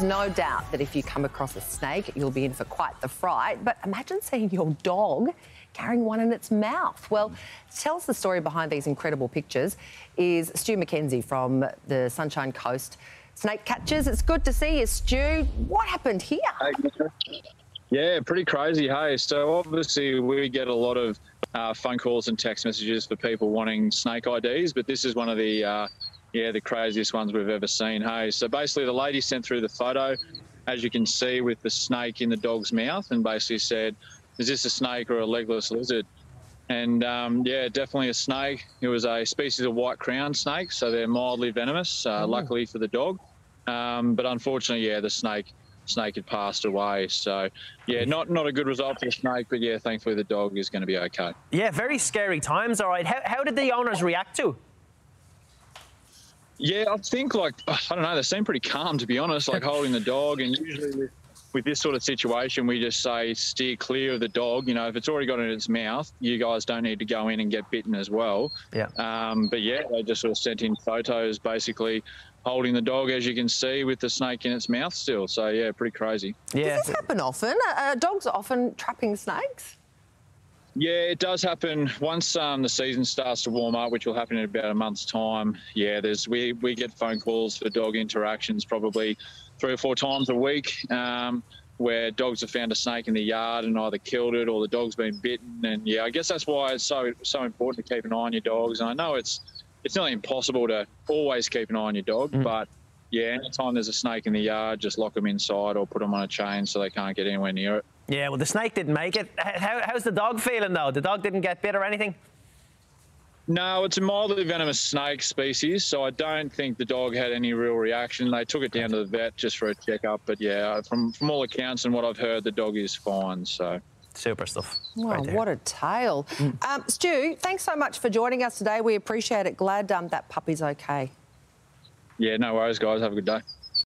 There's no doubt that if you come across a snake, you'll be in for quite the fright. But imagine seeing your dog carrying one in its mouth. Well, tell us the story behind these incredible pictures is Stu McKenzie from the Sunshine Coast Snake Catchers. It's good to see you, Stu. What happened here? Yeah, pretty crazy. Hey, so obviously we get a lot of uh, phone calls and text messages for people wanting snake IDs, but this is one of the uh, yeah the craziest ones we've ever seen. Hey, so basically the lady sent through the photo, as you can see, with the snake in the dog's mouth, and basically said, "Is this a snake or a legless lizard?" And um, yeah, definitely a snake. It was a species of white crown snake, so they're mildly venomous. Uh, Mm. Luckily for the dog, um, but unfortunately, yeah, the snake snake had passed away. So yeah, not not a good result for the snake, but yeah, thankfully the dog is going to be okay. Yeah, very scary times. All right. How, how did the owners react to? Yeah, I think like I don't know, they seem pretty calm to be honest, like holding the dog. And usually with, with this sort of situation, we just say steer clear of the dog. You know, if it's already got it in its mouth, you guys don't need to go in and get bitten as well. Yeah. Um, but yeah, they just sort of sent in photos, basically holding the dog, as you can see, with the snake in its mouth still. So yeah, pretty crazy. Yeah. Does this happen often? Uh, dogs are often trapping snakes. Yeah, it does happen once um, the season starts to warm up, which will happen in about a month's time. Yeah, there's we we get phone calls for dog interactions probably three or four times a week, um, where dogs have found a snake in the yard and either killed it or the dog's been bitten. And yeah, I guess that's why it's so so important to keep an eye on your dogs. And I know it's it's nearly impossible to always keep an eye on your dog, but yeah, anytime there's a snake in the yard, just lock them inside or put them on a chain so they can't get anywhere near it. Yeah, well, the snake didn't make it. How, how's the dog feeling, though? The dog didn't get bit or anything? No, it's a mildly venomous snake species, so I don't think the dog had any real reaction. They took it down to the vet just for a checkup, but yeah, from from all accounts and what I've heard, the dog is fine. So Super stuff. Wow, Right what a tale. Um, Stu, thanks so much for joining us today. We appreciate it. Glad um, that puppy's okay. yeah, no worries, guys. Have a good day.